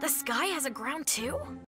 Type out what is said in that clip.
The sky has a ground too?